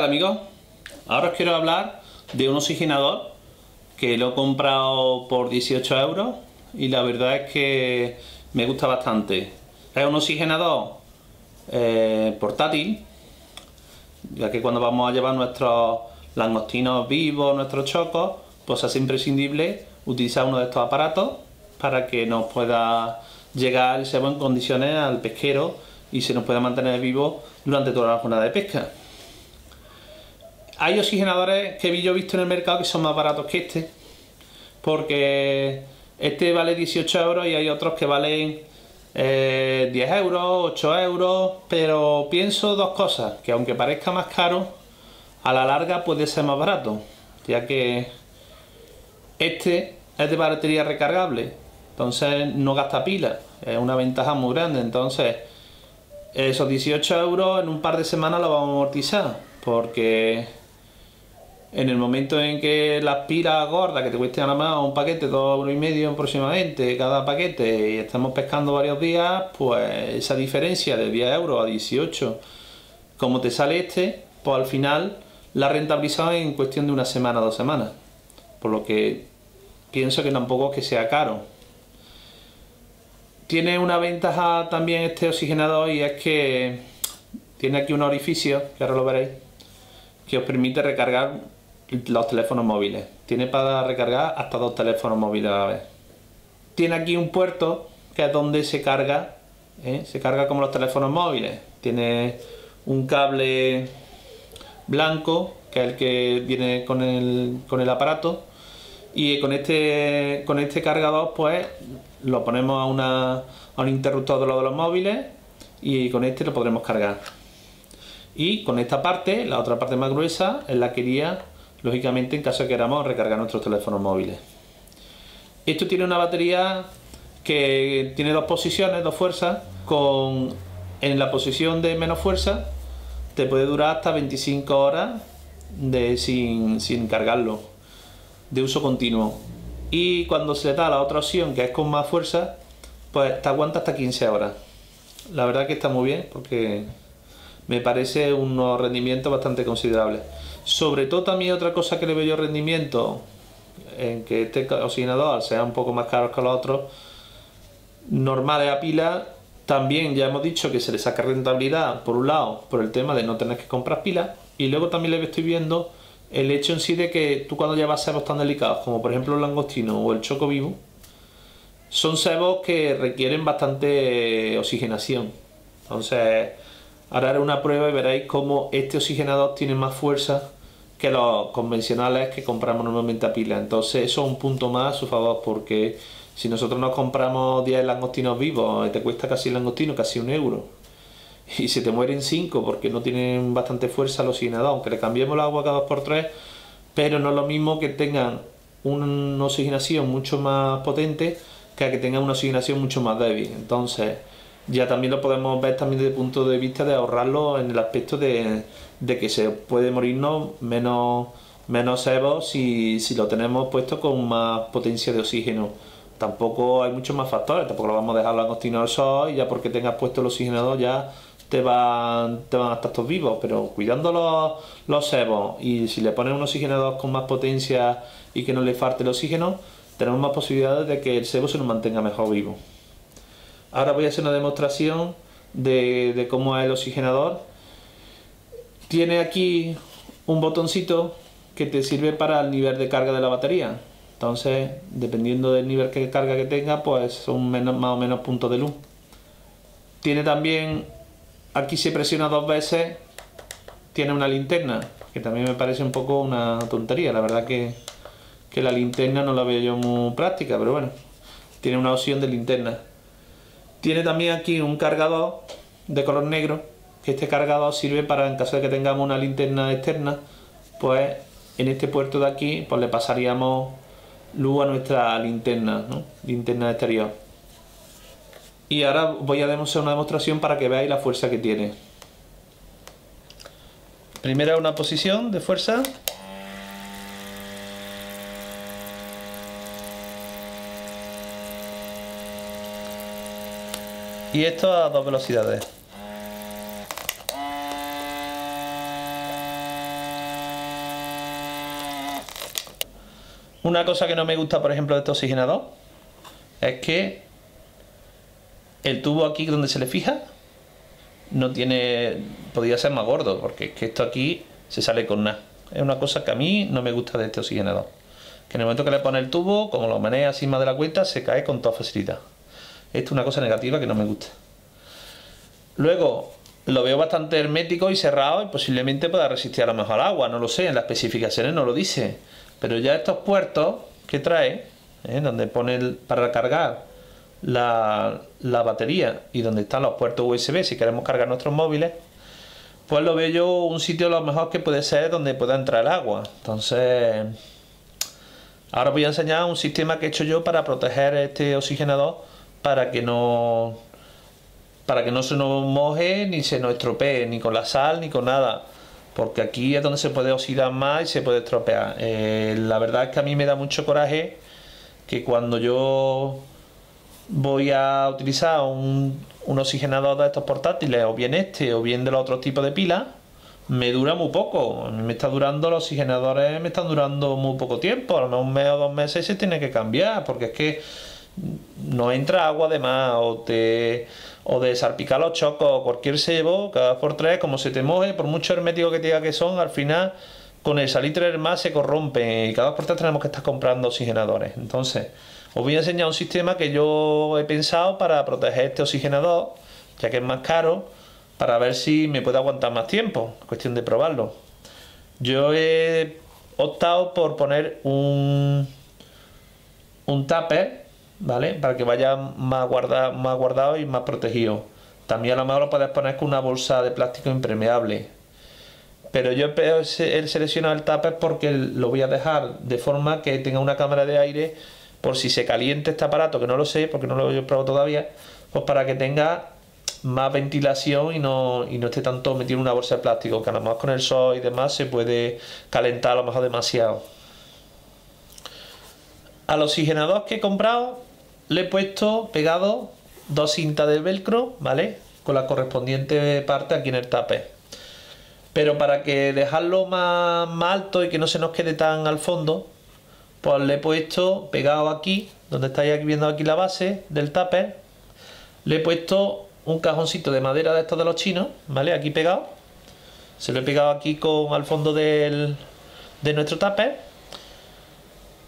¿Qué tal amigos? Ahora os quiero hablar de un oxigenador que lo he comprado por 18 euros y la verdad es que me gusta bastante. Es un oxigenador eh, portátil, ya que cuando vamos a llevar nuestros langostinos vivos, nuestros chocos, pues es imprescindible utilizar uno de estos aparatos para que nos pueda llegar el cebo en condiciones al pesquero y se nos pueda mantener vivo durante toda la jornada de pesca. Hay oxigenadores que yo he visto en el mercado que son más baratos que este, porque este vale 18 euros y hay otros que valen 10 eh, euros, 8 euros, pero pienso dos cosas, que aunque parezca más caro, a la larga puede ser más barato, ya que este es de batería recargable, entonces no gasta pila, es una ventaja muy grande, entonces esos 18 euros en un par de semanas lo vamos a amortizar, porque en el momento en que las pilas gordas que te cuesten nada más un paquete, dos euros y medio aproximadamente cada paquete y estamos pescando varios días, pues esa diferencia de 10 euros a 18, como te sale este, pues al final la rentabilizado en cuestión de una semana, dos semanas. Por lo que pienso que tampoco es que sea caro. Tiene una ventaja también este oxigenador y es que tiene aquí un orificio, que ahora lo veréis, que os permite recargar los teléfonos móviles. Tiene para recargar hasta dos teléfonos móviles a la vez. Tiene aquí un puerto que es donde se carga, ¿eh? se carga como los teléfonos móviles. Tiene un cable blanco que es el que viene con el, con el aparato y con este con este cargador pues lo ponemos a, una, a un interruptor de los móviles y con este lo podremos cargar y con esta parte, la otra parte más gruesa, es la que iría lógicamente en caso de que queramos recargar nuestros teléfonos móviles. Esto tiene una batería que tiene dos posiciones, dos fuerzas, con en la posición de menos fuerza te puede durar hasta 25 horas de, sin, sin cargarlo, de uso continuo. Y cuando se le da la otra opción, que es con más fuerza, pues te aguanta hasta 15 horas. La verdad que está muy bien porque me parece unos rendimientos bastante considerables. Sobre todo también otra cosa que le veo yo rendimiento, en que este oxigenador sea un poco más caro que los otros, normales a pila, también ya hemos dicho que se le saca rentabilidad, por un lado, por el tema de no tener que comprar pilas, y luego también le estoy viendo el hecho en sí de que tú cuando llevas cebos tan delicados como por ejemplo el langostino o el choco vivo, son cebos que requieren bastante oxigenación. Entonces, haré una prueba y veréis cómo este oxigenador tiene más fuerza que los convencionales que compramos normalmente a pila. Entonces eso es un punto más a su favor porque si nosotros nos compramos 10 langostinos vivos te cuesta casi el langostino, casi un euro, y se te mueren 5 porque no tienen bastante fuerza los oxigenador, aunque le cambiemos el agua cada 2 por 3 pero no es lo mismo que tengan una oxigenación mucho más potente que que tengan una oxigenación mucho más débil. Entonces, ya también lo podemos ver también desde el punto de vista de ahorrarlo en el aspecto de, que se puede morirnos menos, menos si, si lo tenemos puesto con más potencia de oxígeno. Tampoco hay muchos más factores, tampoco lo vamos a dejar continuar al sol y ya porque tengas puesto el oxigenador ya te van, te van a estar todos vivos, pero cuidando los, los y si le pones un oxigenador con más potencia y que no le falte el oxígeno, tenemos más posibilidades de que el sebo se nos mantenga mejor vivo. Ahora voy a hacer una demostración de, cómo es el oxigenador. Tiene aquí un botoncito que te sirve para el nivel de carga de la batería. Entonces, dependiendo del nivel de carga que tenga, pues son más o menos puntos de luz. Tiene también, aquí se presiona dos veces, tiene una linterna, que también me parece un poco una tontería. La verdad que, que la linterna no la veo yo muy práctica, pero bueno, tiene una opción de linterna. Tiene también aquí un cargador de color negro, que este cargador sirve para en caso de que tengamos una linterna externa, pues en este puerto de aquí pues le pasaríamos luz a nuestra linterna, linterna exterior. Y ahora voy a hacer una demostración para que veáis la fuerza que tiene. Primera una posición de fuerza. Y esto a dos velocidades. Una cosa que no me gusta, por ejemplo, de este oxigenador es que el tubo aquí donde se le fija no tiene. podría ser más gordo, porque es que esto aquí se sale con nada. Es una cosa que a mí no me gusta de este oxigenador. Que en el momento que le pone el tubo, como lo maneja así más de la cuenta, se cae con toda facilidad. Esto es una cosa negativa que no me gusta. Luego, lo veo bastante hermético y cerrado y posiblemente pueda resistir a lo mejor al agua, no lo sé, en las especificaciones no lo dice. Pero ya estos puertos que trae, ¿eh? donde pone para cargar la, la, batería y donde están los puertos USB si queremos cargar nuestros móviles, pues lo veo yo un sitio a lo mejor que puede ser donde pueda entrar agua. Entonces, ahora voy a enseñar un sistema que he hecho yo para proteger este oxigenador para que no para que no se nos moje ni se nos estropee ni con la sal ni con nada porque aquí es donde se puede oxidar más y se puede estropear. Eh, la verdad es que a mí me da mucho coraje que cuando yo voy a utilizar un, oxigenador de estos portátiles, o bien este, o bien de los otros tipos de pilas, me dura muy poco. A mí me está durando, los oxigenadores me están durando muy poco tiempo. A lo mejor un mes o dos meses se tiene que cambiar, porque es que no entra agua de más, o te o de salpicar los chocos o cualquier sebo, cada por tres, como se te moje, por mucho hermético que te diga que son, al final con el salitre más se corrompe y cada por tres tenemos que estar comprando oxigenadores. Entonces, os voy a enseñar un sistema que yo he pensado para proteger este oxigenador, ya que es más caro, para ver si me puede aguantar más tiempo, cuestión de probarlo. Yo he optado por poner un, un tupper ¿vale? Para que vaya más guardado, más guardado y más protegido. También a lo mejor lo puedes poner con una bolsa de plástico impermeable. Pero yo he seleccionado el tupper porque lo voy a dejar de forma que tenga una cámara de aire por si se caliente este aparato, que no lo sé porque no lo he probado todavía, pues para que tenga más ventilación y no, y no esté tanto metido en una bolsa de plástico, que a lo mejor con el sol y demás se puede calentar a lo mejor demasiado. Al oxigenador que he comprado le he puesto pegado dos cintas de velcro, ¿vale? Con la correspondiente parte aquí en el tape. Pero para que dejarlo más, alto y que no se nos quede tan al fondo, pues le he puesto pegado aquí, donde estáis viendo aquí la base del tape, le he puesto un cajoncito de madera de estos de los chinos, ¿vale? Aquí pegado. Se lo he pegado aquí con al fondo del, de nuestro tape.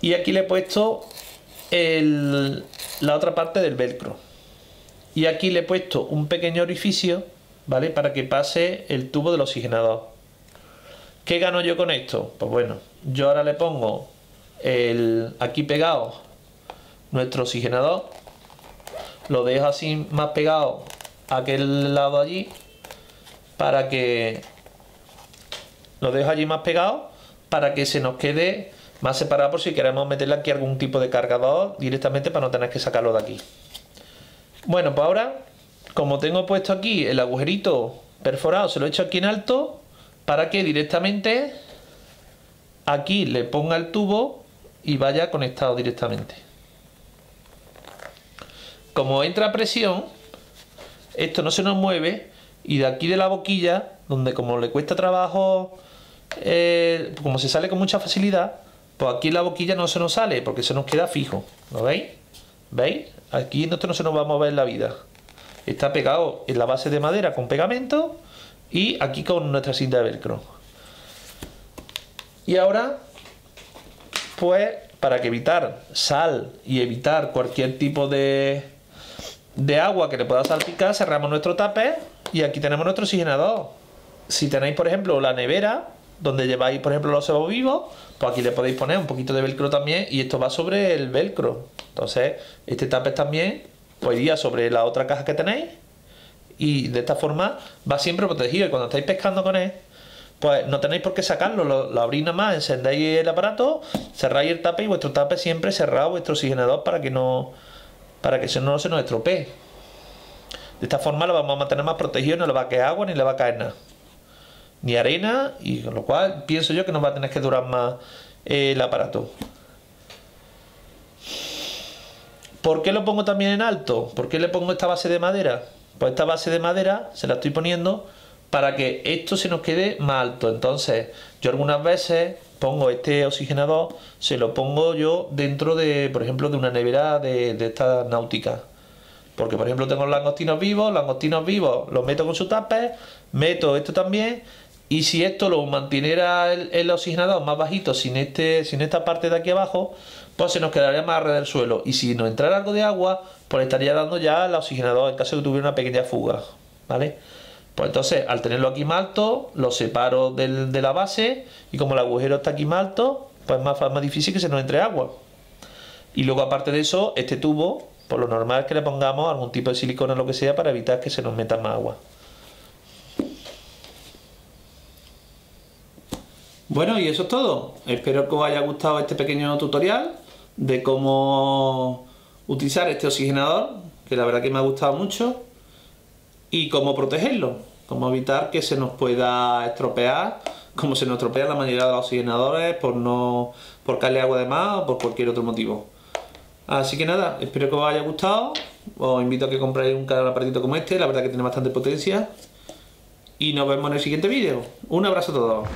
Y aquí le he puesto el, la otra parte del velcro. Y aquí le he puesto un pequeño orificio, ¿vale? Para que pase el tubo del oxigenador. ¿Qué gano yo con esto? Pues bueno, yo ahora le pongo el aquí pegado nuestro oxigenador. Lo dejo así más pegado a aquel lado allí para que lo dejo allí más pegado para que se nos quede más separado por si queremos meterle aquí algún tipo de cargador directamente para no tener que sacarlo de aquí. Bueno, pues ahora, como tengo puesto aquí el agujerito perforado, se lo he hecho aquí en alto para que directamente aquí le ponga el tubo y vaya conectado directamente. Como entra presión, esto no se nos mueve y de aquí de la boquilla, donde como le cuesta trabajo, eh, como se sale con mucha facilidad, pues aquí la boquilla no se nos sale porque se nos queda fijo. ¿Lo veis? ¿Veis? Aquí esto no se nos va a mover la vida. Está pegado en la base de madera con pegamento y aquí con nuestra cinta de velcro. Y ahora, pues para que evitar sal y evitar cualquier tipo de, de agua que le pueda salpicar, cerramos nuestro tape y aquí tenemos nuestro oxigenador. Si tenéis, por ejemplo, la nevera, donde lleváis, por ejemplo, los cebos vivos, pues aquí le podéis poner un poquito de velcro también y esto va sobre el velcro. Entonces, este tape también pues iría sobre la otra caja que tenéis y de esta forma va siempre protegido y cuando estáis pescando con él, pues no tenéis por qué sacarlo, lo, abrís nada más, encendéis el aparato, cerráis el tape y vuestro tape siempre cerrado, vuestro oxigenador para que no para que no se nos estropee. De esta forma lo vamos a mantener más protegido, no le va a caer agua ni le va a caer nada ni arena y con lo cual pienso yo que nos va a tener que durar más el aparato. ¿Por qué lo pongo también en alto? ¿Por qué le pongo esta base de madera? Pues esta base de madera se la estoy poniendo para que esto se nos quede más alto. Entonces, yo algunas veces pongo este oxigenador, se lo pongo yo dentro de, por ejemplo, de una nevera de, de estas náuticas. Porque, por ejemplo, tengo langostinos vivos, langostinos vivos los meto con su tape, meto esto también, y si esto lo manteniera el, oxigenador más bajito, sin, este, sin esta parte de aquí abajo, pues se nos quedaría más red del suelo. Y si nos entrara algo de agua, pues estaría dando ya el oxigenador en caso de que tuviera una pequeña fuga. ¿Vale? Pues entonces, al tenerlo aquí más alto, lo separo de la base y como el agujero está aquí más alto, pues es más, más difícil que se nos entre agua. Y luego, aparte de eso, este tubo, por lo normal es que le pongamos algún tipo de silicona o lo que sea para evitar que se nos meta más agua. Bueno, y eso es todo. Espero que os haya gustado este pequeño tutorial de cómo utilizar este oxigenador, que la verdad que me ha gustado mucho y cómo protegerlo, cómo evitar que se nos pueda estropear, como se nos estropea la mayoría de los oxigenadores por no por caerle agua de más o por cualquier otro motivo. Así que nada, espero que os haya gustado. Os invito a que compréis un canal aparatito como este, la verdad que tiene bastante potencia. Y nos vemos en el siguiente vídeo. Un abrazo a todos.